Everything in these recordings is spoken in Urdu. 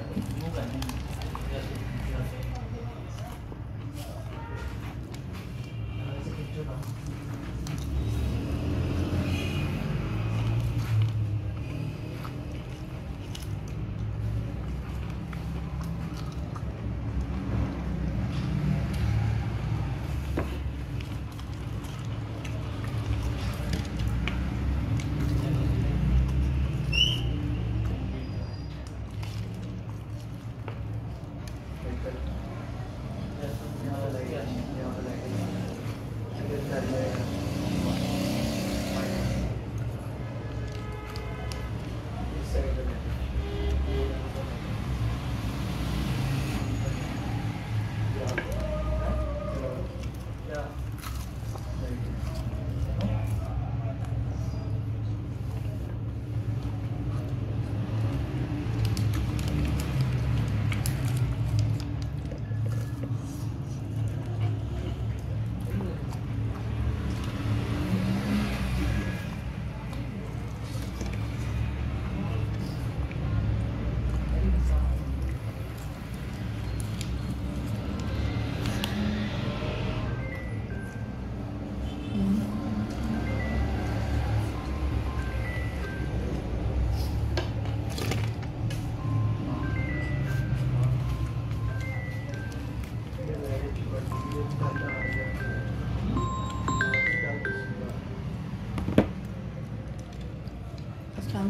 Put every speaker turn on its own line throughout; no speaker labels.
Yeah.
السلام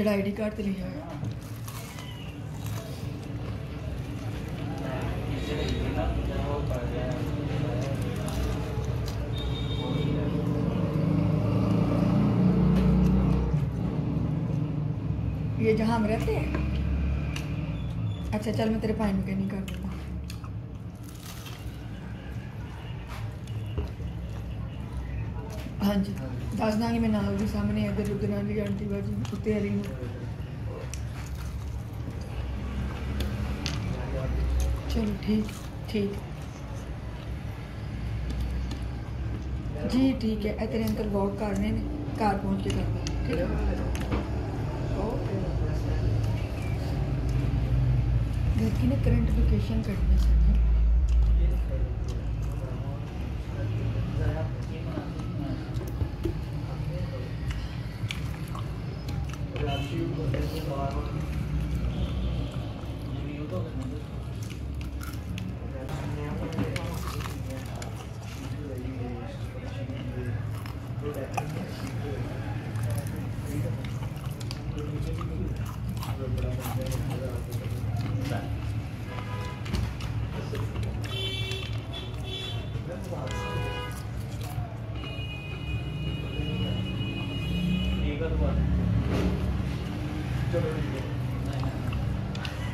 جڑا آئی ڈی کارڈ ਤੇ ਲਿਖਿਆ ਹੋਇਆ। یہ جہاں ہم رہتے ہیں اچھا چل میں تیرے بھائی میں کہنی کر دوں ہاں جی دس دیں گے میں بھی سامنے ادھر ادھر آنٹی باجی اتنے والی چلو ٹھیک ٹھیک
جی ٹھیک ہے تیرے انکل واک
کر رہے گھر پہنچ کے کرنا ٹھیک ہے گھر کی نا کرنٹ لوکیشن کرنی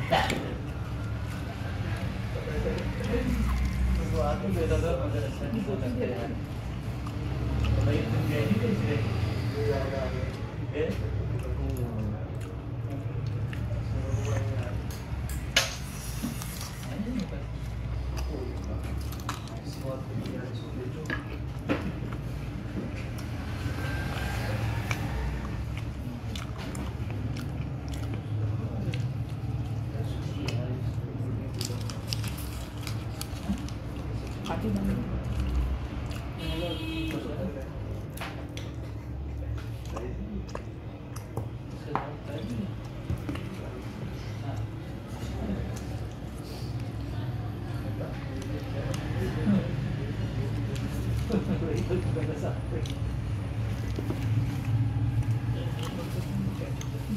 That. آخر اچھا بھی بہت
جی، ان けだね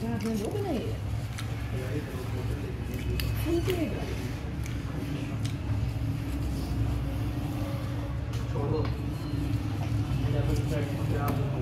じゃ
あ全くないよ。
thousand.